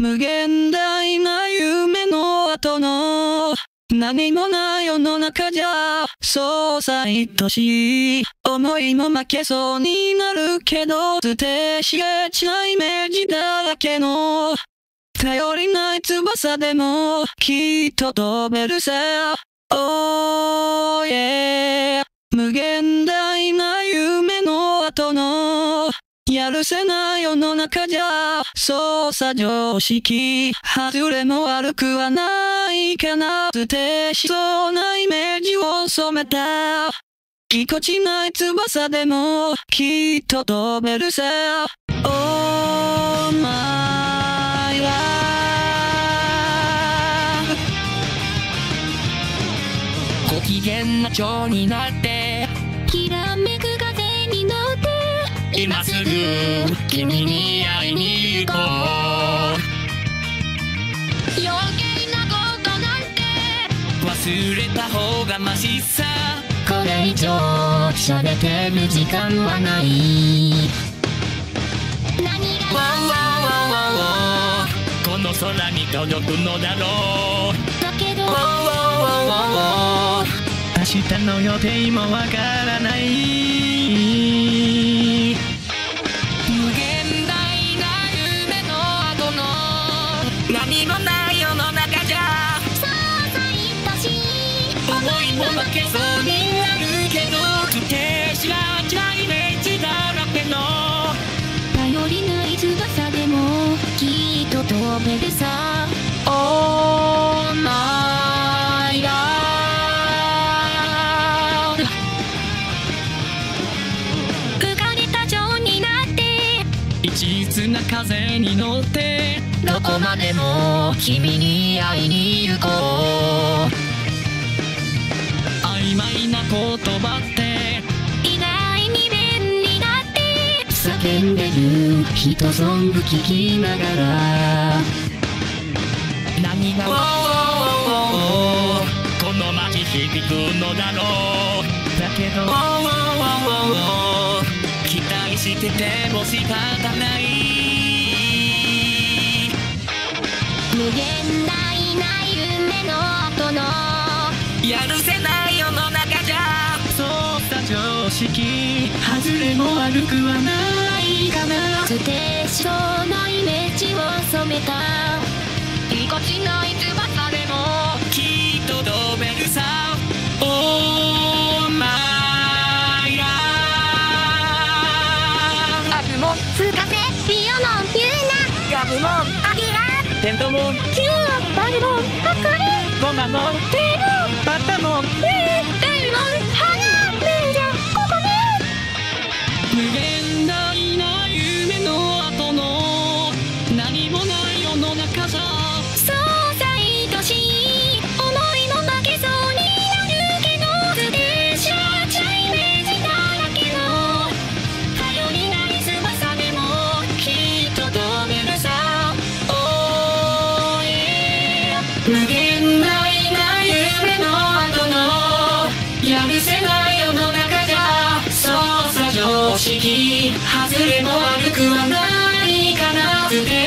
無限大な夢の後の何もない世の中じゃ、そうさ愛しい。思いも負けそうになるけど、捨てしがちなイメージだらけの、頼りない翼でも、きっと飛べるさ。Oh yeah 無限大な夢の後のやるせない世の中じゃ、そうさ常識、外れも悪くはないかな、捨てしそうなイメージを染めた。ぎこちない翼でも、きっと飛べるさ。Oh my love ご機嫌な蝶になって今すぐ君に会いに行こう余計なことなんて忘れた方がマシさ。これ以上喋ってる時間はない。何がンワンワンワンワンこの空に届くのだろうだけどワンワンワンワンワン明日の予定もわからない。も負けそうになるけど不定しがちなイメージだらけの頼りない翼でもきっと飛べるさ。Oh my God 浮かれた蝶になって。一途な風に乗って。どこまでも君に会いに行こう曖昧な言葉って意外に便利だって叫んでるヒットソング聴きながら。何がこの街響くのだろうだけど期待してても仕方ない無限大な夢の後のやるせない世の中じゃそうさ常識外れも悪くはないかな捨てしそうなイメージを染めたぎこちない翼でもきっと飛べるさ Oh my g アブモン吹かせビオモンユーナガブモンアギラテントモンキューバルモンアカリゴマモンテーモン無限大な夢の後のやるせない世の中じゃ操作常識外れも悪くはないかなって。